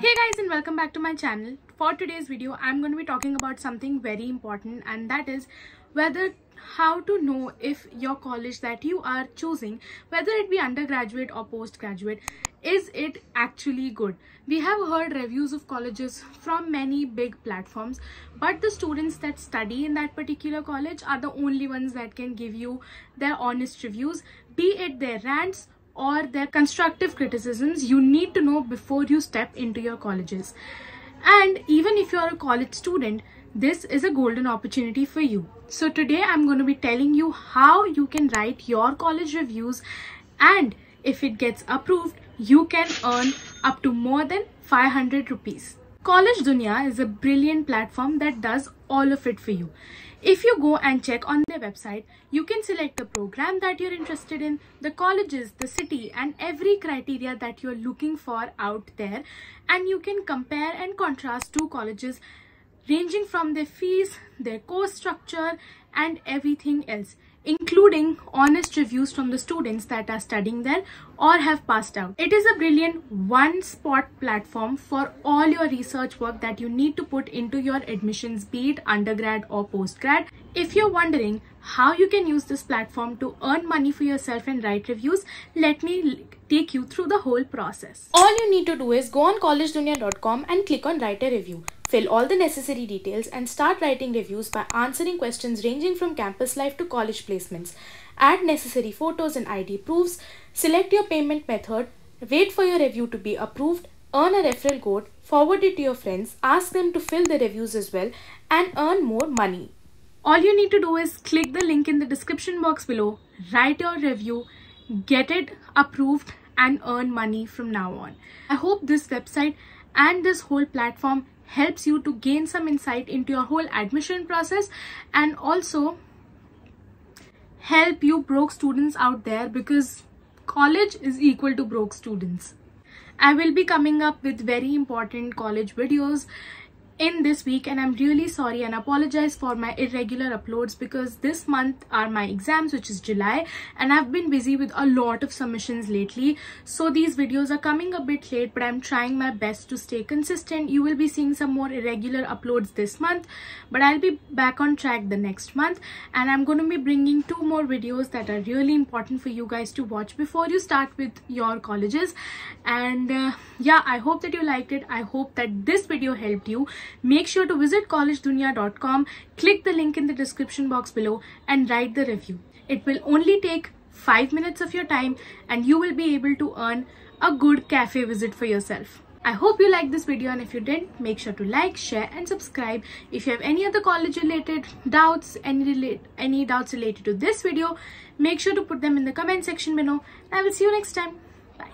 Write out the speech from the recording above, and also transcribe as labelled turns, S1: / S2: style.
S1: Hey guys and welcome back to my channel. For today's video, I'm going to be talking about something very important and that is whether how to know if your college that you are choosing, whether it be undergraduate or postgraduate, is it actually good? We have heard reviews of colleges from many big platforms, but the students that study in that particular college are the only ones that can give you their honest reviews, be it their rants or their constructive criticisms you need to know before you step into your colleges. And even if you are a college student, this is a golden opportunity for you. So today I'm going to be telling you how you can write your college reviews and if it gets approved, you can earn up to more than 500 rupees. College Dunia is a brilliant platform that does all of it for you. If you go and check on their website, you can select the program that you're interested in, the colleges, the city and every criteria that you're looking for out there and you can compare and contrast two colleges ranging from their fees, their course structure and everything else including honest reviews from the students that are studying there or have passed out. It is a brilliant one-spot platform for all your research work that you need to put into your admissions, be it undergrad or postgrad. If you're wondering how you can use this platform to earn money for yourself and write reviews, let me take you through the whole process. All you need to do is go on collegedunia.com and click on write a review. Fill all the necessary details and start writing reviews by answering questions ranging from campus life to college placements. Add necessary photos and ID proofs, select your payment method, wait for your review to be approved, earn a referral code, forward it to your friends, ask them to fill the reviews as well and earn more money. All you need to do is click the link in the description box below, write your review, get it approved and earn money from now on. I hope this website and this whole platform helps you to gain some insight into your whole admission process and also help you broke students out there because college is equal to broke students. I will be coming up with very important college videos in this week and I'm really sorry and apologize for my irregular uploads because this month are my exams which is July and I've been busy with a lot of submissions lately. So these videos are coming a bit late but I'm trying my best to stay consistent. You will be seeing some more irregular uploads this month but I'll be back on track the next month. And I'm going to be bringing two more videos that are really important for you guys to watch before you start with your colleges. And uh, yeah I hope that you liked it. I hope that this video helped you Make sure to visit collegedunia.com, click the link in the description box below and write the review. It will only take 5 minutes of your time and you will be able to earn a good cafe visit for yourself. I hope you liked this video and if you didn't, make sure to like, share and subscribe. If you have any other college related doubts, any, relate, any doubts related to this video, make sure to put them in the comment section below. I will see you next time. Bye.